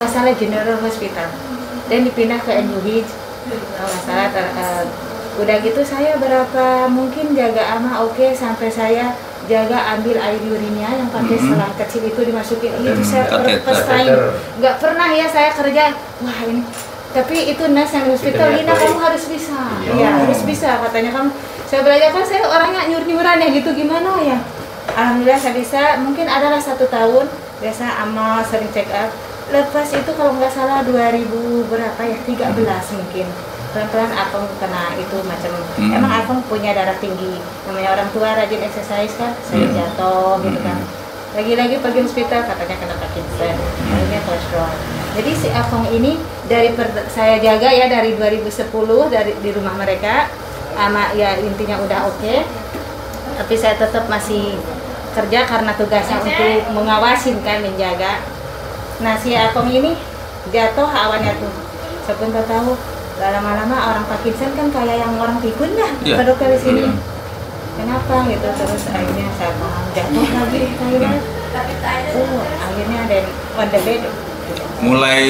masalah General Hospital. Dan dipindah ke NUH kalau nggak salah ter- eh, udah gitu saya berapa mungkin jaga ama oke sampai saya jaga ambil air urinnya yang pakai Mhm. selang kecil itu dimasukin. Itu saya first nggak pernah ya saya kerja wah ini tapi itu nurse yang di hospital Kita Lina kamu harus bisa. Iya. ya Oh. harus bisa katanya. Kamu saya belajar kan saya orangnya nyur nyuran ya gitu gimana ya? Alhamdulillah saya bisa mungkin adalah satu tahun biasa amal sering check up lepas itu kalau nggak salah 2000 berapa ya? 13 mungkin. Pelan-pelan Apeng kena itu macam Hmm. emang Apeng punya darah tinggi. Namanya orang tua rajin exercise kan saya Hmm. jatuh gitu kan. Hmm. lagi-lagi pergi hospital katanya kena Parkinson. Akhirnya kolesterol. Jadi si Apeng ini dari per- saya jaga ya dari 2010 dari di rumah mereka sama ya intinya udah oke. Tapi saya tetap masih kerja karena tugasnya untuk mengawasin kan menjaga nah si Apong ini jatuh awannya tuh sebentar tahu gak lama-lama orang Parkinson kan kayak yang orang pikun ya Iya. ke dokter di sini Hmm. kenapa gitu terus akhirnya saya mau jatuh lagi akhirnya oh akhirnya ada yang on the bed Mulai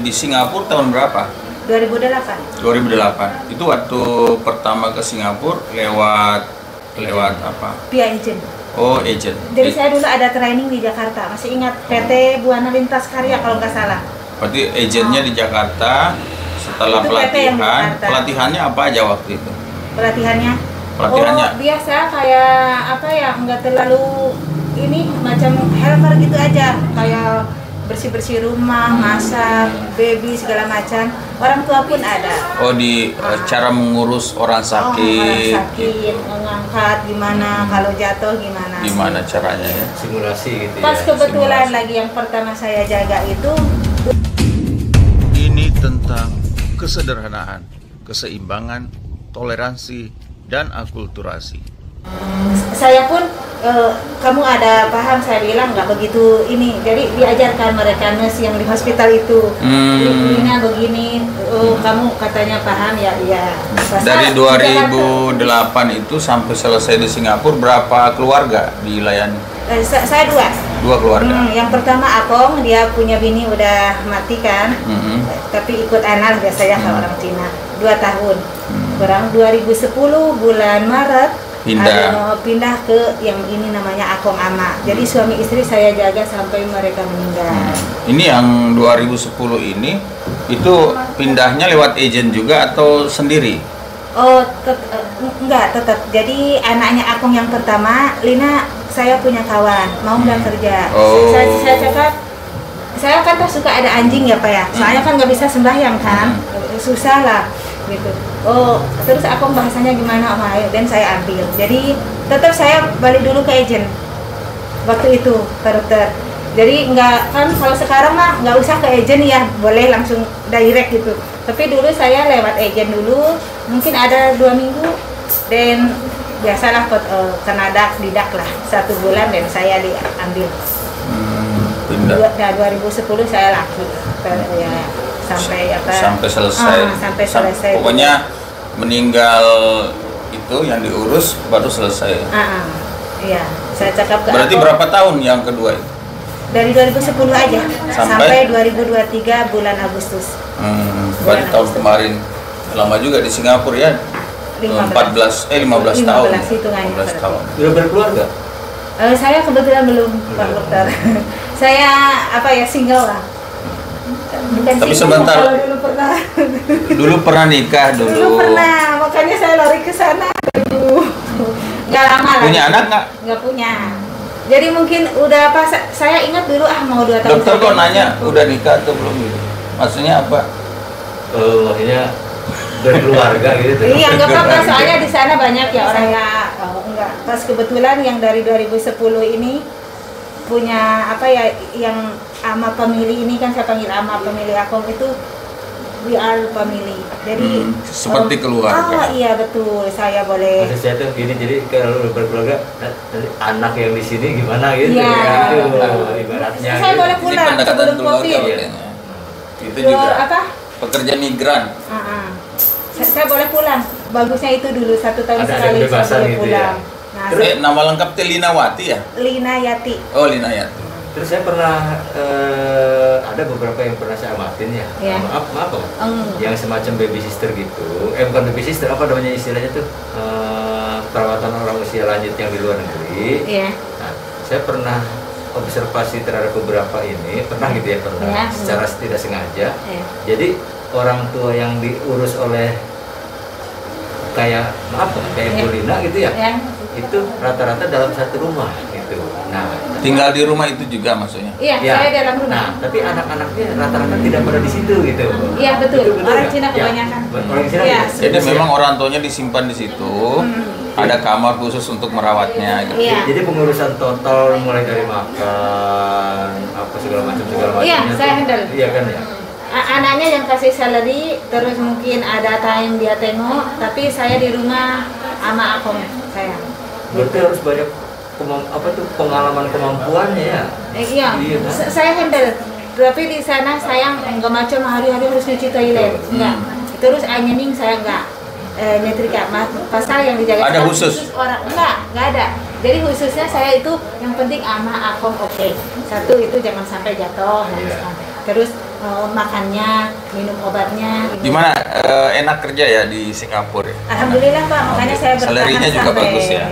di Singapura tahun berapa? 2008 2008. Itu waktu pertama ke Singapura lewat lewat apa? via agent Oh, agent. jadi saya dulu ada training di Jakarta masih ingat PT Buana Lintas Karya kalau nggak salah Berarti agentnya di Jakarta. Setelah Itu pelatihan, Jakarta. pelatihannya apa aja waktu itu? pelatihannya Pelatihannya? oh biasa kayak apa ya nggak terlalu ini macam helper gitu aja kayak bersih bersih rumah masak baby segala macam orang tua pun ada Oh, di eh, cara mengurus orang oh, orang sakit. sakit ngangkat gimana kalau jatuh gimana Gimana caranya ya? simulasi gitu pas ya kebetulan simulasi. lagi yang pertama saya jaga itu Ini tentang kesederhanaan, keseimbangan, toleransi, dan akulturasi. saya pun eh, kamu ada paham saya bilang nggak begitu ini jadi diajarkan mereka nurse yang di hospital itu Hmm. Begini kamu katanya paham ya iya Dari di Jakarta, 2008 itu sampai selesai di Singapura berapa keluarga dilayani? eh, sa- saya dua Dua keluarga. Hmm, yang pertama Akong dia punya bini udah mati kan Mhm. tapi ikut anak biasanya kalau Hmm. orang Cina dua tahun Hmm. kurang 2010 bulan Maret Pindah. mau pindah ke yang ini namanya Akong Ama jadi suami istri saya jaga sampai mereka meninggal Hmm. Ini yang 2010 ini itu pindahnya lewat agent juga atau sendiri? Oh, tet- eh, enggak tetap. Jadi anaknya Akung yang pertama, Lina, saya punya kawan, mau nggak Hmm. kerja? Oh. Saya, saya cakap, saya kan tak suka ada anjing ya pak ya. Soalnya kan nggak bisa sembahyang kan, susah lah gitu. Oh, terus Akung bahasanya gimana Om Ayo? Dan saya ambil. Jadi tetap saya balik dulu ke agent waktu itu ke dokter. Jadi nggak kan kalau sekarang mah nggak usah ke agent ya, boleh langsung direct gitu. Tapi dulu saya lewat agent dulu, mungkin ada dua minggu dan biasalah pot- eh, kena dak didak lah satu bulan dan saya diambil. Hmm, Dua, nah, 2010 saya laki ya sampai apa? sampai selesai. Ah, sampai Sam- selesai. Pokoknya meninggal itu yang diurus baru selesai. Ah, ah. iya. Saya cakap ke Berarti Akong. berapa tahun yang kedua itu? Dari 2010 aja Sampai? sampai, 2023 bulan Agustus. Hmm, Bulan berarti tahun Agustus. kemarin lama juga di Singapura ya. 15. 14 eh 15, tahun. 15 hitungannya 15 berarti. tahun. udah berkeluarga Eh, saya kebetulan belum Pak Dokter. saya apa ya single lah. Bukan Tapi sebentar. Kalau dulu pernah. Dulu pernah nikah dulu. dulu pernah, makanya saya lari ke sana. Dulu. Nggak lama lah. Punya anak nggak? Nggak punya. Jadi mungkin udah apa? sa- Saya ingat dulu ah mau dua tahun. Dokter kok nanya udah nikah atau belum gitu? Maksudnya apa? eh maksudnya berkeluarga gitu Iya, nggak apa-apa. Soalnya di sana banyak ya orangnya. Oh, enggak. Pas kebetulan yang dari 2010 ini punya apa ya yang ama pemilih ini kan saya panggil ama pemilih akong itu we are family. Jadi Hmm, seperti oh, keluarga. Oh iya betul. Saya boleh. Maksud saya tuh gini jadi kalau berkeluarga anak yang di sini gimana gitu Iya. ya itu ibaratnya Saya gitu. boleh Ini pulang pendekatan sebelum keluarga covid. kayaknya. Itu Ke juga apa? pekerja migran. Ah, ah. Saya, saya boleh pulang. Bagusnya itu dulu satu tahun Ada- ada sekali saya boleh gitu pulang. ya. Nah, Eh, nama lengkap Telinawati ya? Lina Yati. Oh, Linayati. Terus saya pernah eh, ada beberapa yang pernah saya amatin ya. Iya. Maaf, maaf Bang. Eng. Yang semacam baby sister gitu. Eh bukan baby sister, apa namanya istilahnya tuh? Eh, perawatan orang usia lanjut yang di luar negeri. Iya. Nah, saya pernah observasi terhadap beberapa ini, pernah gitu ya, pernah Iya. secara tidak sengaja. Iya. Jadi orang tua yang diurus oleh kayak maaf kayak Iya. Bu Lina gitu ya. Ya. Itu rata-rata dalam satu rumah Tinggal di rumah itu juga maksudnya. Iya, Ya. saya dalam rumah. Nah, tapi anak-anaknya rata-rata tidak pada di situ gitu. Iya, betul. Itu betul Orang? Cina Ya, kebanyakan. Orang Cina. Iya. gitu. Jadi ya? memang orang tuanya disimpan di situ. Ada kamar khusus untuk merawatnya gitu. Iya. Jadi pengurusan total mulai dari makan apa segala macam segala macam. Iya, saya handle. Iya kan ya. Anaknya yang kasih salary, terus mungkin ada time dia tengok, tapi saya di rumah sama akong saya. Berarti harus banyak apa tuh pengalaman kemampuannya ya. Eh, iya, Iya, kan? Saya handle. Tapi di sana saya nggak macam hari-hari harus cuci toilet, enggak. Terus air nyening saya enggak. Eh, nyetrika, mas, pasal yang dijaga Ada kan khusus? orang enggak, enggak ada. Jadi khususnya saya itu yang penting ama akong oke. Satu itu jangan sampai jatuh. Iya. Terus eh, makannya, minum obatnya. gitu. Gimana eh, enak kerja ya di Singapura? ya? Alhamdulillah Pak, makanya saya bertahan juga sampai bagus ya?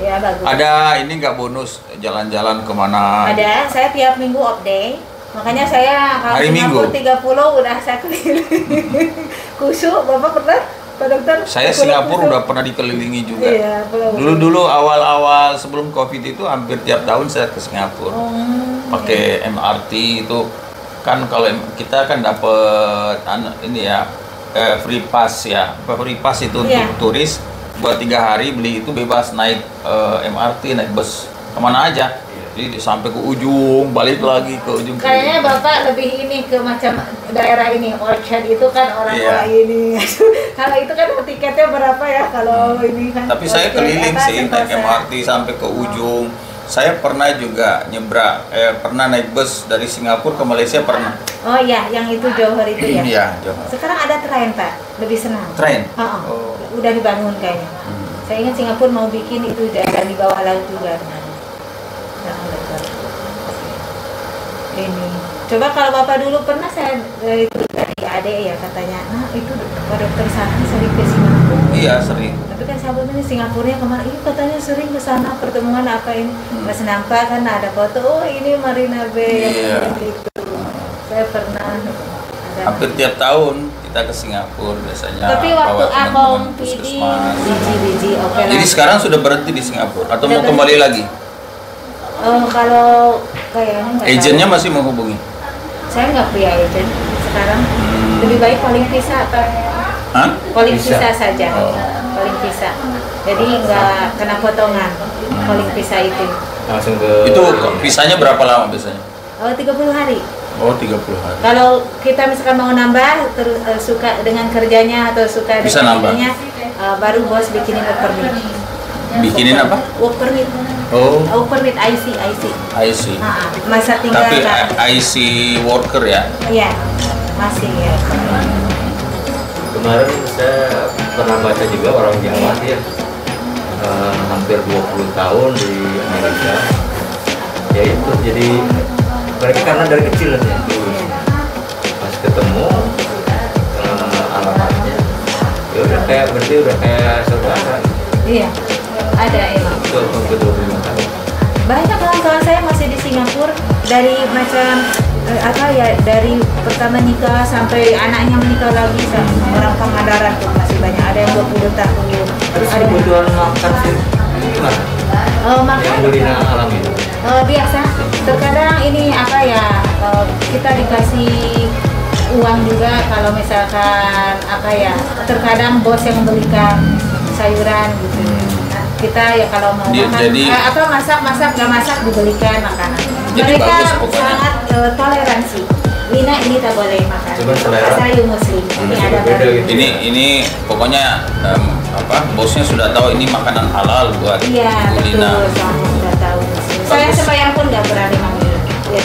Ya bagus. Ada ini nggak bonus jalan-jalan ke mana? Ada, saya tiap minggu off day. Makanya saya kalau Hari Minggu? 30 udah saya keliling. Kusuk, Bapak pernah? Pak Dokter? Saya Singapura udah pernah dikelilingi juga. Iya, Dulu-dulu awal-awal sebelum Covid itu hampir tiap tahun saya ke Singapura. Hmm, Pakai MRT itu kan kalau kita kan dapat ini ya eh, free pass ya. Free pass itu Iya. untuk turis buat tiga hari beli itu bebas naik eh, MRT naik bus ke mana aja. Jadi sampai ke ujung, balik lagi ke ujung. Kayaknya. Bapak lebih ini ke macam daerah ini, Orchard itu kan orang tua ini. kalau itu kan tiketnya berapa ya kalau ini kan. Tapi saya keliling sih naik. MRT sampai ke ujung. Saya pernah juga nyebrang, eh, pernah naik bus dari Singapura ke Malaysia pernah. Oh iya, yang itu Johor itu ya. Iya, Johor. Sekarang ada tren Pak, lebih senang. Tren. Oh, Oh. Udah dibangun kayaknya. Hmm. Saya ingat Singapura mau bikin itu daerah di bawah laut juga. Lebar. Ini. Coba kalau bapak dulu pernah saya eh, itu dari adek ya katanya, nah itu Pak dokter sana sering ke Singapura. Iya sering. Tapi kan saya bilang Singapura kemarin, iya katanya sering ke sana pertemuan apa ini. Pas nampak kan ada foto, oh ini Marina Bay Iya. seperti itu. Saya pernah. Hampir tiap tahun kita ke Singapura biasanya. Tapi waktu teman-teman PD, biji-biji, oke lah. Jadi sekarang sudah berhenti di Singapura atau Sudah mau kembali lagi? Oh, kalau kayaknya nggak Agennya tahu. masih menghubungi. Saya nggak punya agent sekarang. Lebih baik calling visa apa? Hah? Calling Visa. visa, saja. Oh. Calling visa. Jadi nggak kena potongan calling visa itu. Langsung ke Itu visanya berapa lama biasanya? Oh, 30 hari. Oh 30 hari. Kalau kita misalkan mau nambah terus eh, suka dengan kerjanya atau suka Bisa dengan nambah. ininya, eh, baru bos bikinin work permit. Bikinin apa? Work permit. Oh, Work permit IC, IC. I see. Ah, masa tinggal Tapi kan. I see worker ya. Iya, masih ya. Kemarin saya pernah baca juga orang Jawa dia eh, hampir 20 tahun di Amerika. Ya itu jadi mereka karena dari kecil ya dulu. Pas ketemu eh, alamatnya ya udah kayak berarti udah kayak saudara Iya, ada emang. itu hampir 25 tahun. Banyak kawan-kawan saya masih di Singapura dari macam eh, apa ya dari pertama nikah sampai anaknya menikah lagi sa- orang Pangandaran tuh masih banyak ada yang 20 tahun Terus ada kebutuhan makan sih gimana? Eh, makan Yang Bulina alami. Eh, biasa terkadang ini apa ya eh, kita dikasih uang juga kalau misalkan apa ya terkadang bos yang membelikan sayuran gitu. Nah, kita ya kalau mau Dia- makan jadi- eh, apa masak masak nggak masak dibelikan makanan. Jadi mereka bagus sangat eh, toleransi. Lina ini tak boleh makan. Cuman selera. saya muslim. Ini ada beda gitu. Ini ini pokoknya em, apa bosnya sudah tahu ini makanan halal buat iya Bu betul Lina. saya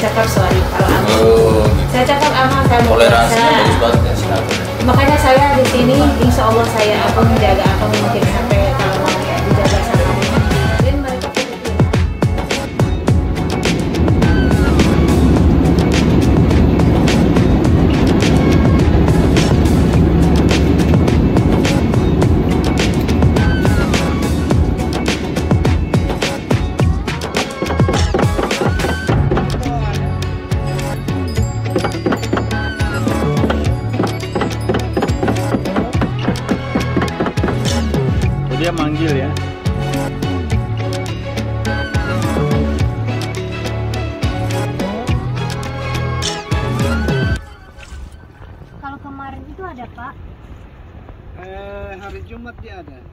cakap sorry. Kalau aku Oh, gitu. saya cakap saya mau Toleransinya bagus banget ya makanya saya di sini insya Allah saya akan menjaga apa mungkin sampai dia manggil ya. Kalau kemarin itu ada Pak, Eh, hari Jumat dia ada.